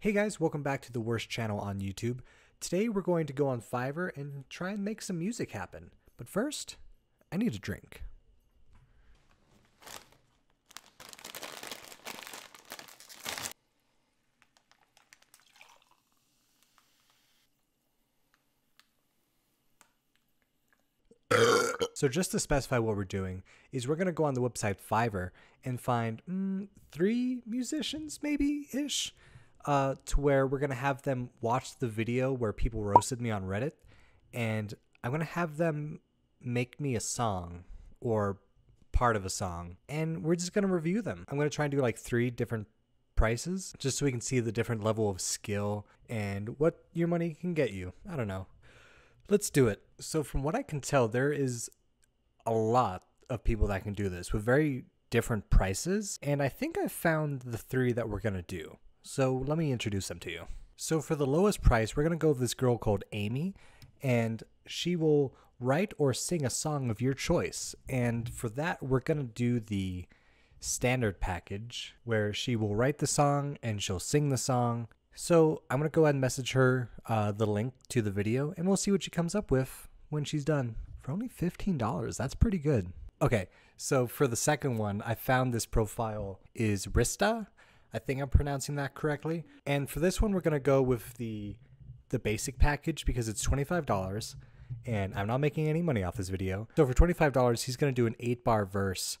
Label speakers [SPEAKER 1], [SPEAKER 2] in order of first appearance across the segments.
[SPEAKER 1] Hey guys, welcome back to the worst channel on YouTube. Today we're going to go on Fiverr and try and make some music happen. But first, I need a drink. so just to specify what we're doing is we're going to go on the website Fiverr and find mm, three musicians maybe ish uh, to where we're to have them watch the video where people roasted me on Reddit and I'm to have them make me a song or part of a song and we're just to review them. I'm to try and do like three different prices just so we can see the different level of skill and what your money can get you. I don't know. Let's do it. So, from what I can tell, there is a lot of people that can do this with very different prices. And I think I found the three that we're going to do. So, let me introduce them to you. So, for the lowest price, we're going to go with this girl called Amy, and she will write or sing a song of your choice. And for that, we're going to do the standard package where she will write the song and she'll sing the song so I'm going to go ahead and message her uh, the link to the video and we'll see what she comes up with when she's done. For only $15, that's pretty good. Okay, so for the second one, I found this profile is Wrista. I think I'm pronouncing that correctly. And for this one, we're to go with the the basic package because it's $25 and I'm not making any money off this video. So for $25, he's going to do an 8 bar verse.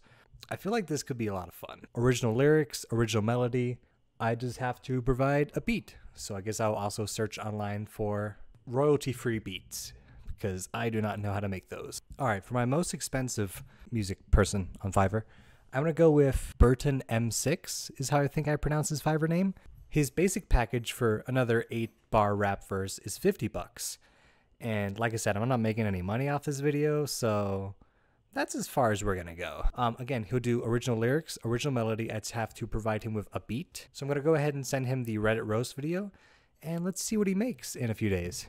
[SPEAKER 1] I feel like this could be a lot of fun. Original lyrics, original melody, I just have to provide a beat. So I guess I'll also search online for royalty free beats because I do not know how to make those. All right, for my most expensive music person on Fiverr, I'm gonna go with Burton M6 is how I think I pronounce his Fiverr name. His basic package for another eight bar rap verse is 50 bucks. And like I said, I'm not making any money off this video, so that's as far as we're gonna go. Um, again, he'll do original lyrics, original melody. I just have to provide him with a beat. So I'm gonna go ahead and send him the Reddit roast video, and let's see what he makes in a few days.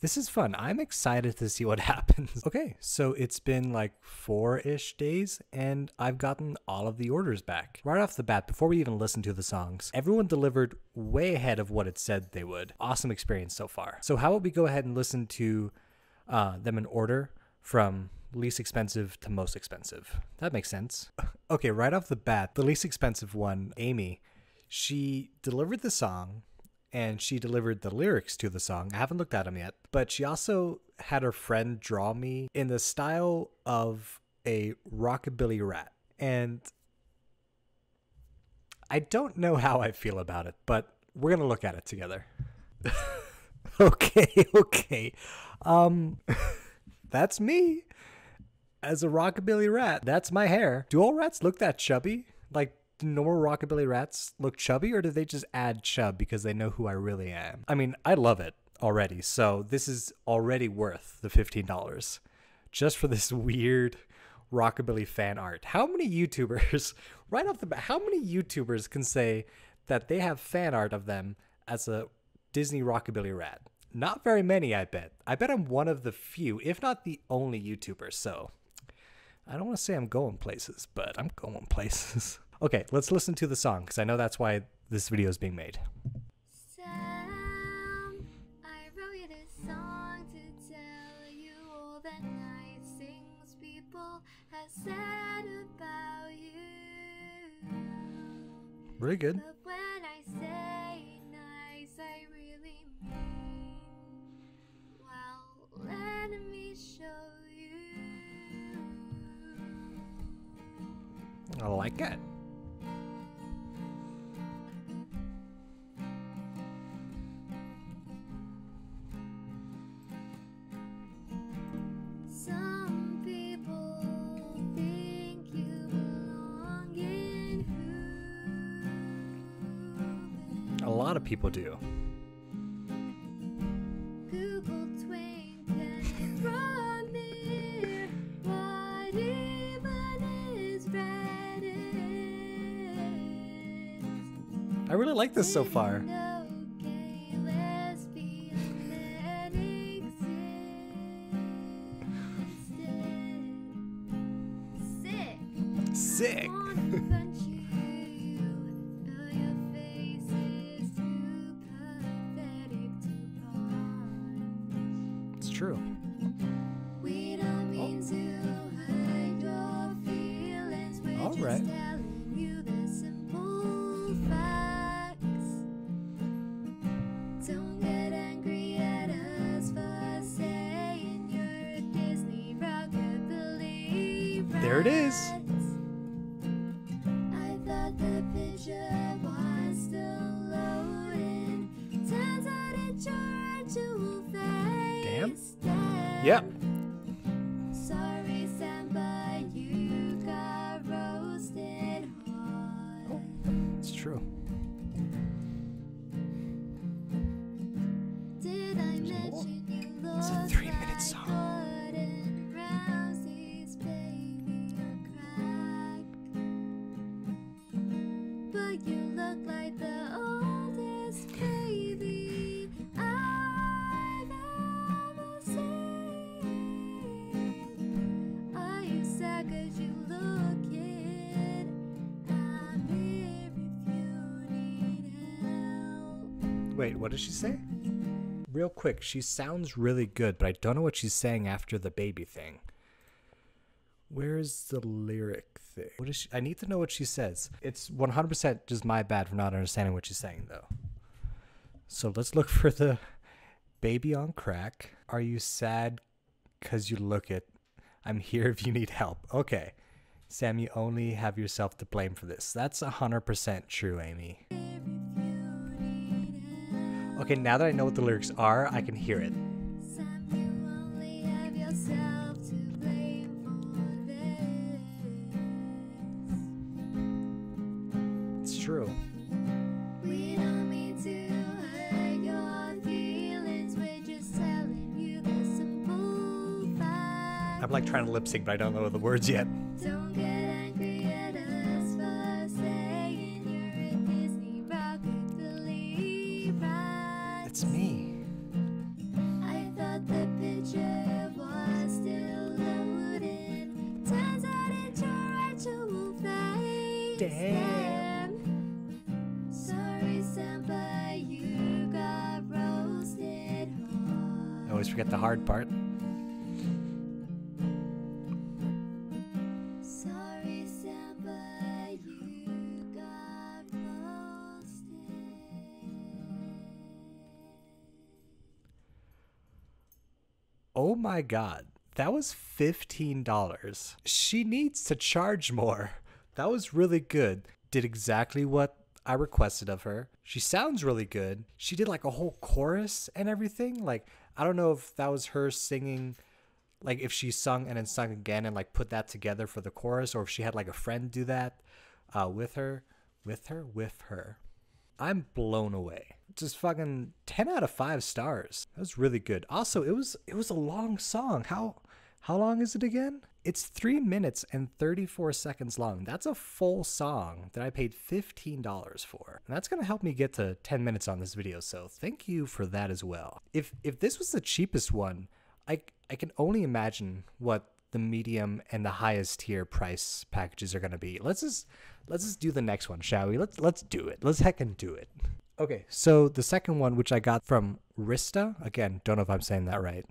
[SPEAKER 1] This is fun. I'm excited to see what happens. okay, so it's been like four-ish days, and I've gotten all of the orders back. Right off the bat, before we even listen to the songs, everyone delivered way ahead of what it said they would. Awesome experience so far. So how about we go ahead and listen to uh, them in order from least expensive to most expensive. That makes sense. Okay, right off the bat, the least expensive one, Amy, she delivered the song and she delivered the lyrics to the song. I haven't looked at them yet, but she also had her friend draw me in the style of a rockabilly rat. And I don't know how I feel about it, but we're going to look at it together. okay, okay. Um that's me as a rockabilly rat. That's my hair. Do all rats look that chubby? Like, normal rockabilly rats look chubby, or do they just add chub because they know who I really am? I mean, I love it already, so this is already worth the $15 just for this weird rockabilly fan art. How many YouTubers, right off the bat, how many YouTubers can say that they have fan art of them as a Disney rockabilly rat? Not very many, I bet. I bet I'm one of the few, if not the only YouTuber, so I don't want to say I'm going places, but I'm going places. Okay, let's listen to the song because I know that's why this video is being made.
[SPEAKER 2] Sam, I wrote you this song to tell you all the nice things people have said about you.
[SPEAKER 1] Really good.
[SPEAKER 2] But when I say nice, I really mean. Well, let me show you.
[SPEAKER 1] I like it.
[SPEAKER 2] Is Reddit?
[SPEAKER 1] I really like this so far.
[SPEAKER 2] Oh. feelings. We're
[SPEAKER 1] All
[SPEAKER 2] just
[SPEAKER 1] right. Yep. Wait, what did she say? Real quick, she sounds really good, but I don't know what she's saying after the baby thing. Where's the lyric thing? What is she? I need to know what she says. It's 100% just my bad for not understanding what she's saying, though. So let's look for the baby on crack. Are you sad because you look it? I'm here if you need help. Okay. Sam, you only have yourself to blame for this. That's 100% true, Amy. Okay, now that I know what the lyrics are, I can hear it. It's true. I'm like trying to lip sync, but I don't know the words yet. Always forget the hard part.
[SPEAKER 2] Sorry, Sam, but you got.
[SPEAKER 1] Oh my god. That was $15. She needs to charge more. That was really good. Did exactly what I requested of her. She sounds really good. She did like a whole chorus and everything. Like, I don't know if that was her singing, like if she sung and then sung again and like put that together for the chorus, or if she had like a friend do that uh, with her. With her? With her. I'm blown away. Just fucking 10 out of 5 stars. That was really good. Also, it was it was a long song. How how long is it again? It's 3 minutes and 34 seconds long. That's a full song that I paid $15 for. And that's to help me get to 10 minutes on this video. So, thank you for that as well. If if this was the cheapest one, I I can only imagine what the medium and the highest tier price packages are to be. Let's just let's just do the next one, shall we? Let's let's do it. Let's heckin' do it. Okay, so the second one, which I got from Wrista, again, don't know if I'm saying that right.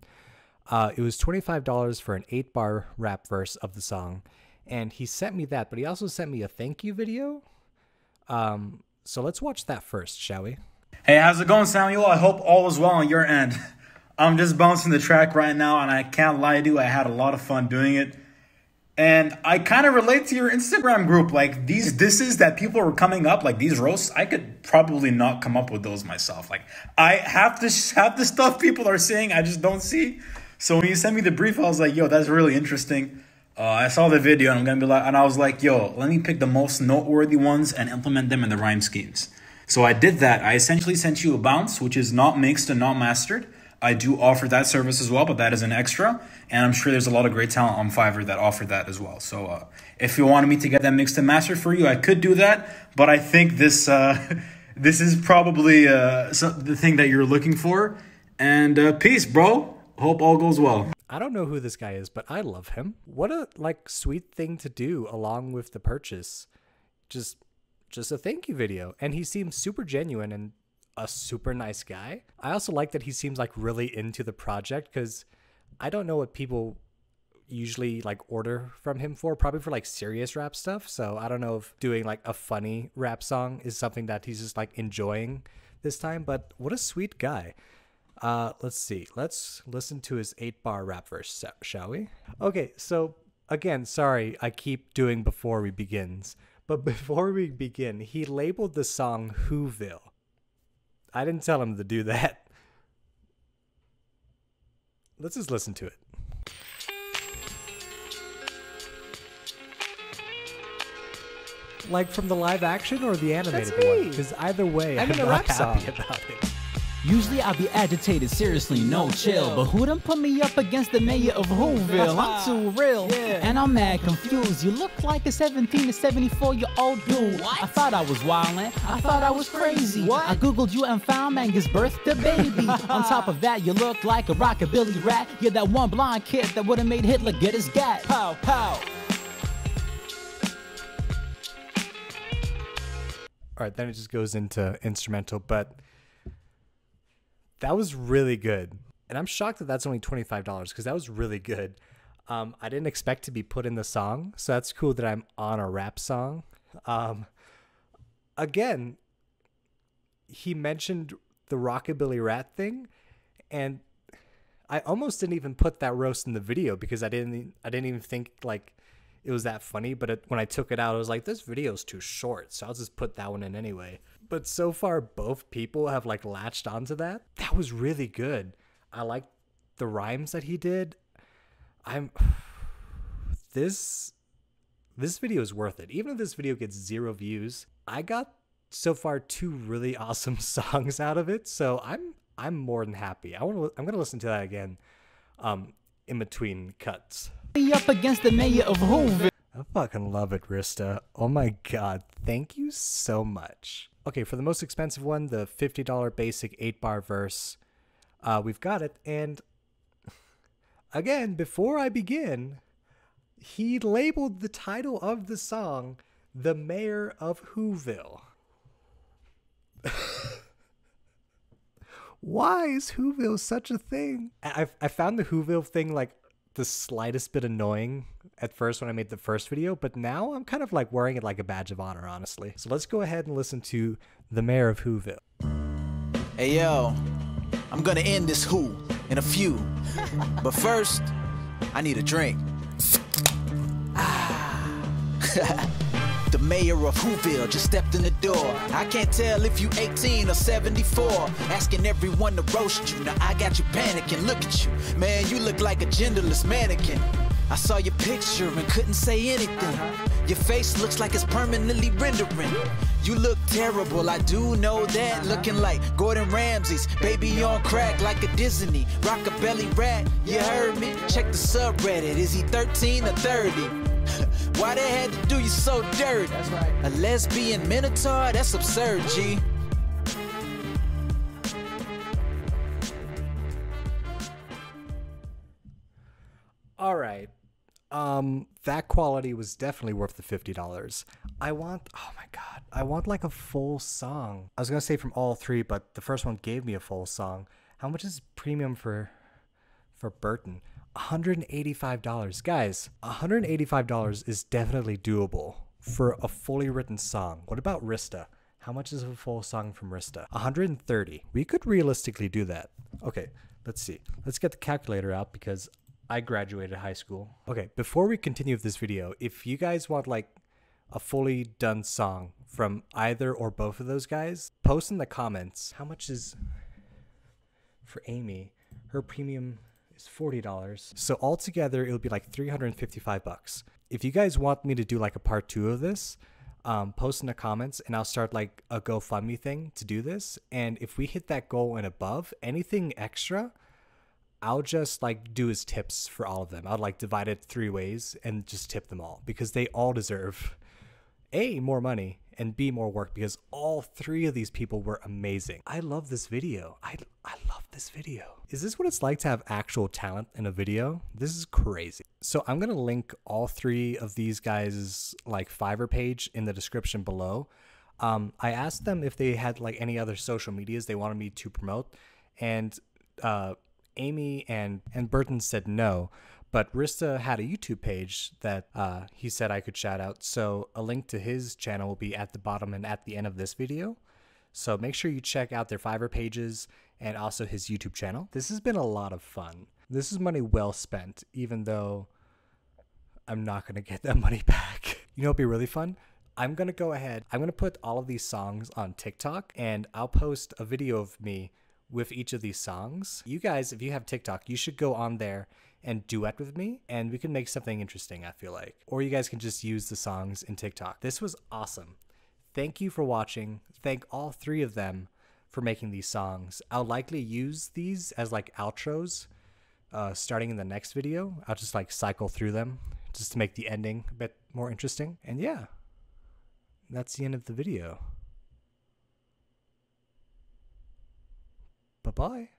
[SPEAKER 1] Uh, it was twenty five dollars for an eight bar rap verse of the song, and he sent me that, but he also sent me a thank you video. Um, so let's watch that first, shall we?
[SPEAKER 3] Hey, how's it going, Samuel? I hope all is well on your end. I'm just bouncing the track right now, and I can't lie to you, I had a lot of fun doing it. And I kind of relate to your Instagram group. Like these disses that people were coming up, like these roasts, I could probably not come up with those myself. Like I have to have the stuff people are saying, I just don't see. So when you sent me the brief, I was like, yo, that's really interesting. Uh, I saw the video and I'm gonna be like, and I was like, yo, let me pick the most noteworthy ones and implement them in the rhyme schemes. So I did that. I essentially sent you a bounce, which is not mixed and not mastered. I do offer that service as well, but that is an extra. And I'm sure there's a lot of great talent on Fiverr that offer that as well. So uh, if you wanted me to get that mixed and mastered for you, I could do that. But I think this uh, this is probably uh, the thing that you're looking for. And uh, peace, bro. Hope all goes well.
[SPEAKER 1] I don't know who this guy is, but I love him. What a like sweet thing to do along with the purchase. Just just a thank you video. And he seems super genuine and a super nice guy. I also like that he seems like really into the project because I don't know what people usually like order from him for probably for like serious rap stuff so i don't know if doing like a funny rap song is something that he's just like enjoying this time but what a sweet guy uh let's see let's listen to his eight bar rap verse shall we okay so again sorry i keep doing before we begins but before we begin he labeled the song whoville i didn't tell him to do that let's just listen to it like from the live action or the animated one? Because either way,
[SPEAKER 4] I'm
[SPEAKER 1] I'm, not
[SPEAKER 4] rap
[SPEAKER 1] happy
[SPEAKER 4] song.
[SPEAKER 1] about it.
[SPEAKER 5] Usually I be agitated, seriously, no chill. But who done put me up against the mayor of Whoville? I'm too real, and I'm mad confused. You look like a 17 to 74 year old dude. I thought I was wildin', I thought I was crazy. I googled you and found Mangus birthed the baby. On top of that, you look like a rockabilly rat. You're that one blonde kid that would've made Hitler get his gat. Pow, pow.
[SPEAKER 1] All right, then it just goes into instrumental, but that was really good. And I'm shocked that that's only $25 because that was really good. Um, I didn't expect to be put in the song, so that's cool that I'm on a rap song. Um, again, he mentioned the Rockabilly Rat thing, and I almost didn't even put that roast in the video because I didn't I didn't even think like it was that funny. But it, when I took it out, I was like, this video's too short, so I'll just put that one in anyway. But so far, both people have like latched onto that. That was really good. I like the rhymes that he did. I'm this this video is worth it. Even if this video gets zero views, I got so far two really awesome songs out of it. So I'm I'm more than happy. I want to I'm gonna listen to that again, um, in between cuts.
[SPEAKER 5] Up against the mayor of Whoville.
[SPEAKER 1] I fucking love it, Wrista. Oh my god, thank you so much. Okay, for the most expensive one, the $50 basic 8 bar verse, uh, we've got it. And again, before I begin, he labeled the title of the song The Mayor of Whoville. Why is Whoville such a thing? I, I I found the Whoville thing like the slightest bit annoying at first when I made the first video, but now I'm kind of like wearing it like a badge of honor, honestly. So let's go ahead and listen to The Mayor of Whoville.
[SPEAKER 6] Hey yo, I'm gonna end this who in a few. But first, I need a drink. Ah. mayor of Whoville just stepped in the door. I can't tell if you 18 or 74. Asking everyone to roast you. Now I got you panicking. Look at you. Man, you look like a genderless mannequin. I saw your picture and couldn't say anything. Your face looks like it's permanently rendering. You look terrible, I do know that. Looking like Gordon Ramsay's baby on crack, like a Disney rockabelly rat. You heard me? Check the subreddit. Is he 13 or 30? Why they had to do you so dirty? That's right. A lesbian minotaur? That's absurd, G.
[SPEAKER 1] All right. Um, that quality was definitely worth the fifty dollars. I want. Oh my god, I want like a full song. I was gonna say from all three, but the first one gave me a full song. How much is premium for for Burton? $185. Guys, $185 is definitely doable for a fully written song. What about Wrista? How much is a full song from Wrista? 130. We could realistically do that. Okay, let's see. Let's get the calculator out because I graduated high school. Okay, before we continue with this video, if you guys want like a fully done song from either or both of those guys, post in the comments how much is for Amy. Her premium is forty dollars. So altogether, it'll be like three hundred and fifty-five bucks. If you guys want me to do like a part two of this, um, post in the comments, and I'll start like a GoFundMe thing to do this. And if we hit that goal and above, anything extra, I'll just like do as tips for all of them. I'll like divide it three ways and just tip them all because they all deserve a more money and b more work because all three of these people were amazing. I love this video. I I this video. Is this what it's like to have actual talent in a video? This is crazy. So I'm gonna link all three of these guys' like Fiverr page in the description below. Um, I asked them if they had like any other social medias they wanted me to promote, and uh, Amy and and Burton said no. But Wrista had a YouTube page that uh, he said I could shout out. So a link to his channel will be at the bottom and at the end of this video. So make sure you check out their Fiverr pages and also his YouTube channel. This has been a lot of fun. This is money well spent, even though I'm not going to get that money back. You know, it'd be really fun. I'm going to go ahead, I'm going to put all of these songs on TikTok and I'll post a video of me with each of these songs. You guys, if you have TikTok, you should go on there and duet with me and we can make something interesting, I feel like. Or you guys can just use the songs in TikTok. This was awesome. Thank you for watching. Thank all three of them for making these songs. I'll likely use these as like outros uh, starting in the next video. I'll just like cycle through them just to make the ending a bit more interesting. And yeah, that's the end of the video. Bye bye.